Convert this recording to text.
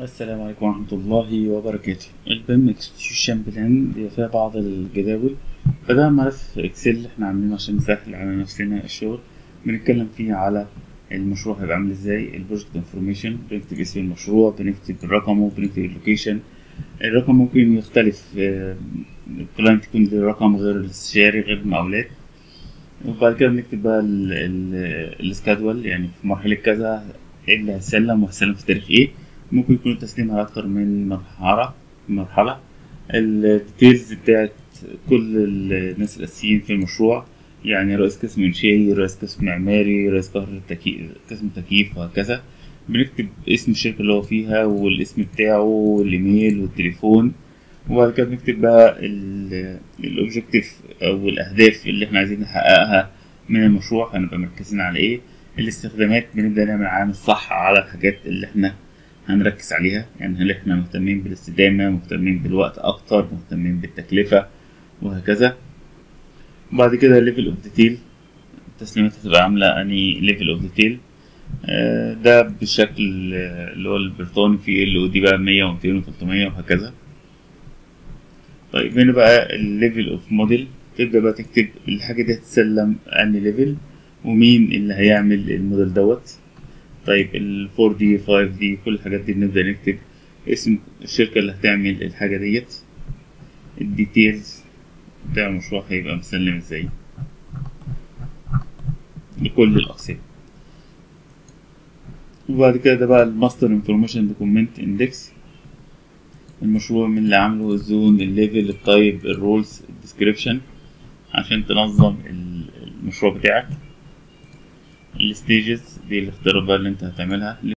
السلام عليكم ورحمة الله وبركاته. ال BIM execution plan فيها بعض الجداول. فده ملف Excel إحنا عاملينه عشان نسهل على نفسنا الشغل. بنتكلم فيه على المشروع هيبقى عامل إزاي ال project information بنكتب اسم المشروع بنكتب رقمه بنكتب ال location الرقم ممكن يختلف ال client يكون له رقم غير الاستشاري غير المقاولات. وبعد كده بنكتب بقى ال schedule يعني في مرحلة كذا إيه اللي هيسلم وهيسلم في تاريخ إيه. ممكن يكون التسليم على أكتر من مرحلة مرحلة. ال details بتاعت كل الناس الأساسيين في المشروع يعني رئيس قسم إنشائي رئيس قسم معماري رئيس قسم تكييف وهكذا. بنكتب اسم الشركة اللي هو فيها والاسم بتاعه والإيميل والتليفون. وبعد كده بنكتب بقى ال objective أو الأهداف اللي إحنا عايزين نحققها من المشروع هنبقى مركزين على إيه. الاستخدامات بنبدأ نعمل عامل صح على الحاجات اللي إحنا هنركز عليها. يعني هل إحنا مهتمين بالاستدامة مهتمين بالوقت أكتر مهتمين بالتكلفة وهكذا. بعد كده level of detail التسليمات هتبقى عاملة أني level of detail ده بالشكل اللي هو البريطاني في LOD بقى مية ومتين وتلتمية وهكذا. طيب هنا بقى ال level of model تبدأ بقى تكتب الحاجة دي هتتسلم أني level ومين اللي هيعمل الموديل دوت. طيب ال 4D 5D كل الحاجات دي بنبدأ نكتب اسم الشركة اللي هتعمل الحاجة ديت. ال details بتاع المشروع هيبقى مسلم إزاي. لكل الأقسام. وبعد كده ده بقى ال master information document index المشروع من اللي عامله الزون الليفل التايب الرولز الديسكريبشن عشان تنظم المشروع بتاعك. ال stages دي الاختيارات بقى اللي انت هتعملها.